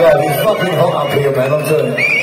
Yeah, it's fucking hot up here, man. I'm telling you.